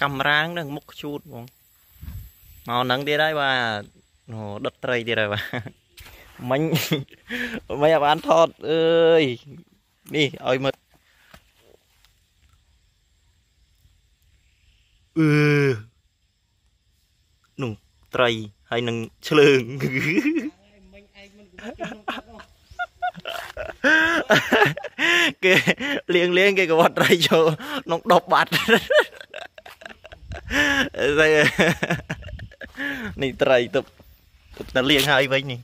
កាមេរ៉ានឹងមុខខ្ជូតហ្មងមកហ្នឹងទៀតហើយបាទអូដុតត្រីទៀតហើយបាទមិញមិញអត់បានថតអើយនេះឲ្យមើលអឺនោះត្រីហើយនឹងឆ្លើងគេលៀងលៀងគេក៏វត្តត្រីចូលក្នុងដប់បាត់ នេះត្រីទៅទៅលៀងហើយវិញនេះ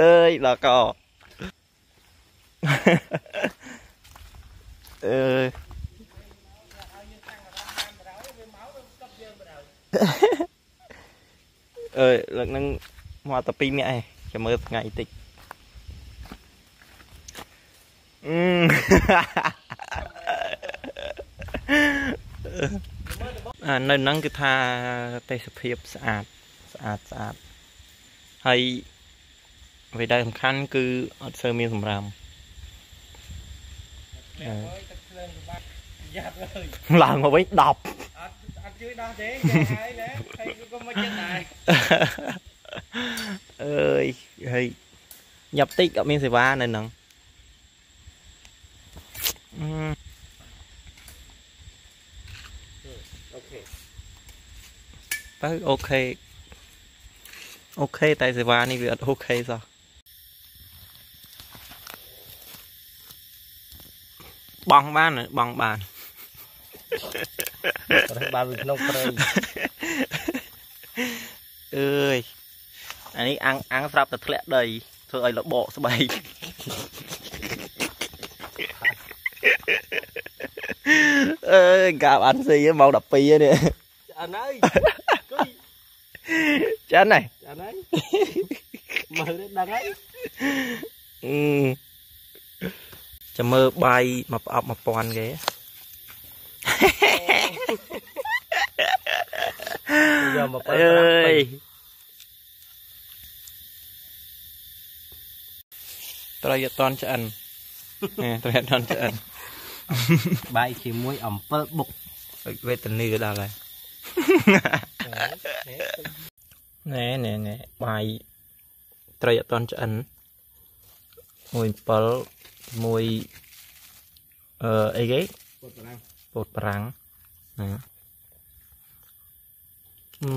អើយដល់កអើយអើយលើកនឹងមកតែ2នាក់ឯងចាំមើលថ្ងៃតិចអឺ អានៅហ្នឹងគឺថាទេសភាពស្អាតស្អាតស្អាតហើយអ្វីដែលសំខាន់គឺអត់សូវមានសម្រាមឡើងមកវិញ10អត់អត់ជួយដោះទេហើយណាហើយក៏មកចិត្តដែរអើយហើយញាប់តិចក៏មានសេវានៅហ្នឹងអឺ ទៅអូខេអូខេតែសេវានេះវាអត់អូខេសោះបងបានបងបានរះបានពីក្នុងព្រៃអើយអានេះអាំងអាំងស្រាប់តែធ្លាក់ដីធ្វើឲ្យលបកស្បែកអើយកាបអានស៊ីម៉ោង12នេះអានហើយ ចាន់ហើយចាន់ហើយមើលដឹងហើយអឺចាំមើលបាយមកប្រអប់1000គេយកមកអើយត្រីអត់តន់ឆ្អិននេះត្រីអត់តន់ឆ្អិនបាយជាមួយអំពិលបុកវេទនាដល់ហើយ ណែណែណែបាយត្រីអត់តន់ឆ្អិនមួយ7មួយអឺអីគេពោតប្រាំងពោតប្រាំងណាអឺ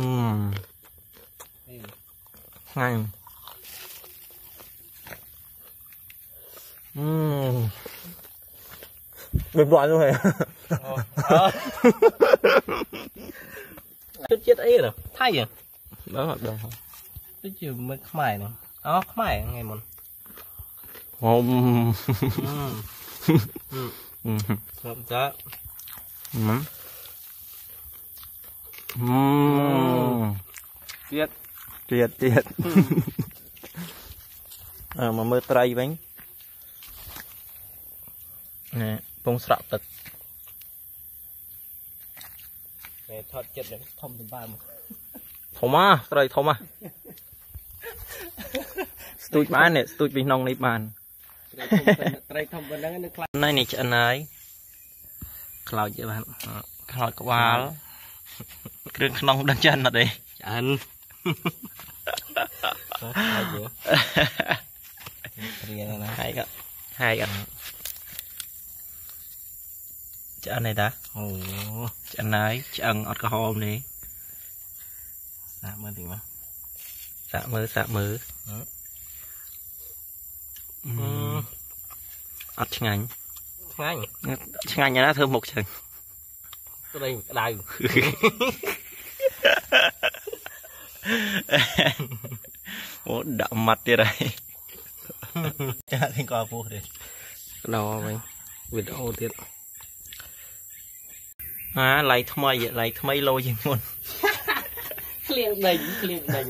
ថ្ងៃអឺមិនបានទេទឹកជាតិអីណាថៃហ៎ ដឹងអត់ដឹងដូចជាមិនខ្មែរហ្នឹងអូខ្មែរថ្ងៃមុនហុំស្រាប់ចាហឹមហឹមទៀតទៀតទៀតអើមកមើលត្រីវិញណែពងស្រក់ទឹកតែថតចិត្តធំសម្បើមក ធំហ่ะត្រីធំហ่ะស្ទូចបាននេះស្ទូចពីក្នុងនេះបានត្រីធំប៉ុណ្ណឹងនៅខ្លាចណៃនេះឆ្អិនហើយខ្លោចទេបានខ្លោចក្បាលគ្រឿងក្នុងដឹងចិនអត់ទេឆ្អិនរៀនណាហើយក៏ហើយក៏ឆ្អិនទេតាអូឆ្អិនហើយឆ្អឹងអត់ក្រហមនេះ សាកមើលតិចមកសាកមើលសាកមើលអត់ឆ្ងាញ់ឆ្ងាញ់ឆ្ងាញ់ណាធ្វើមុខចឹងត្រីក្តៅអូដាក់ម៉ាត់ទៀតហើយចានេះក៏ពោះទេដល់វិញវីដេអូទៀតអាឡៃថ្មីឡៃថ្មីលោជាងមុន ភ្លៀងដេញភ្លៀងដេញ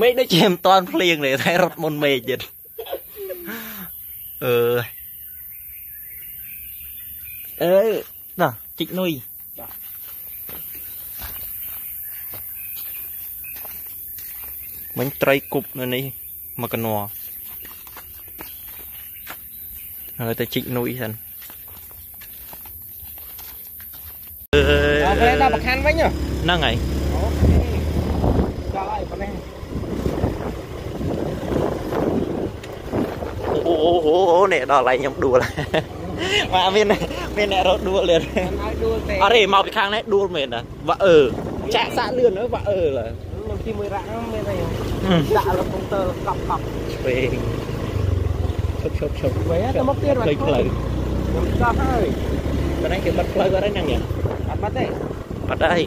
មេឃដូចជាមិនតាន់ភ្លៀងទេតែរត់មុនមេឃទៀតអឺអើណោះជីកនុយមិញត្រីគប់នៅនេះមកកណោហើយទៅជីកនុយសិនដល់ប្រខាន់វិញហ៎ហ្នឹងហើយដល់ ហើយប៉ុណ្ណេះអូអូអូអូនេះដល់កន្លែងខ្ញុំដួលមកមានមានអ្នករត់ដួលលឿនមិនឲ្យដួលទេអត់ទេមកពីខាងនេះដួលមែនណាវ៉ាអឺចាក់សាក់លឿនទៅវ៉ាអឺឡើយខ្ញុំជាមួយរ៉ាក់ហ្នឹងមានអីដាក់លើកុំព្យូទ័រកប់កប់ឆ្វេងឈប់ឈប់ឈប់វិញទៅមកទៀតឃើញផ្លូវខ្ញុំស្គាល់ហើយប៉ុន្តែគេបិទផ្លូវអត់ហើយហ្នឹងញ៉ាអត់បាត់ទេអត់ដែរ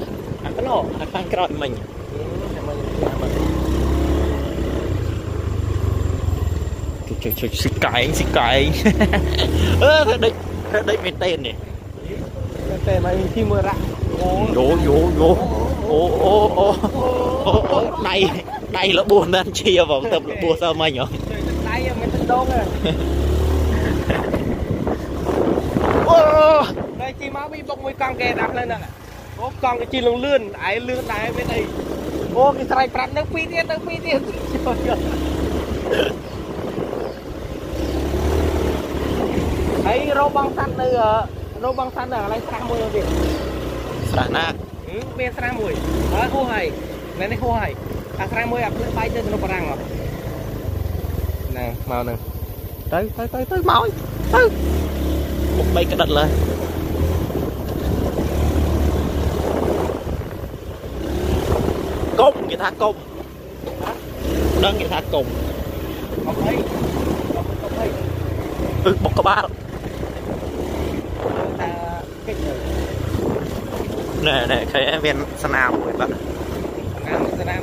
អាកណោអាខាងក្រោយមិញ តែមកជួយជួយស៊ីកែងស៊ីកែងអឺធ្វើដូចធ្វើដូចមែនតេននេះតែមកជាមួយរ៉ាក់អូយោយោយោអូអូអូអូអូដៃដៃរបួសណាស់ជាបងទៅរបួសសើមិញហ៎ជួយទឹកដៃមិនទឹកដងទេ អូតែជីមកវាបុកមួយកង់គេដាក់ផ្លូវហ្នឹងអូកង់គេជីលងលឿនឯងលឿនដែរមានអីអូគេស្រ័យប្រាប់នៅពីរទៀតនៅពីរទៀតហើយរោបងសាន់នៅរោបងសាន់នៅកន្លែងស្រះមួយទៀតស្រះណាមានស្រះមួយហើយហួសហើយនៅនេះហួសហើយអាស្រះមួយអាភ្លើបាយទៅក្នុងបារាំងហ្នឹងមកហ្នឹងទៅទៅទៅទៅមកទៅមុខបីក្តិតឡើយកុំគេថាកុំដឹងគេថាកុំ មកអីមកអី អឺបុកក្បាល តាកិច្ចទៅ ណែណែឃើញមានស្នាមមួយបាទ ណាមស្នាម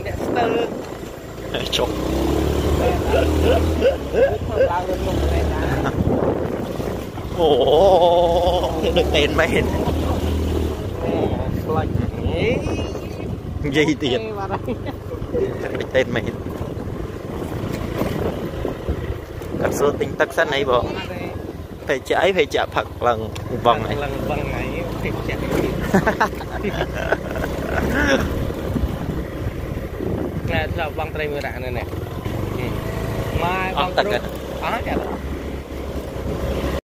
អ្នកស្ទើរចុះធ្វើឡើងរត់ក្នុងប្រទេសតាអូធ្វើដូចតេនមែនខ្លាច់អេនិយាយទៀតបាត់ហើយដូចតេនមែនកាត់សួរទិញ ទឹកសិនអីបងភេចាអីភេចាផឹកឡើងបងអីឡើងបងថ្ងៃពេកចាក់ទៀតណែធ្លាប់ប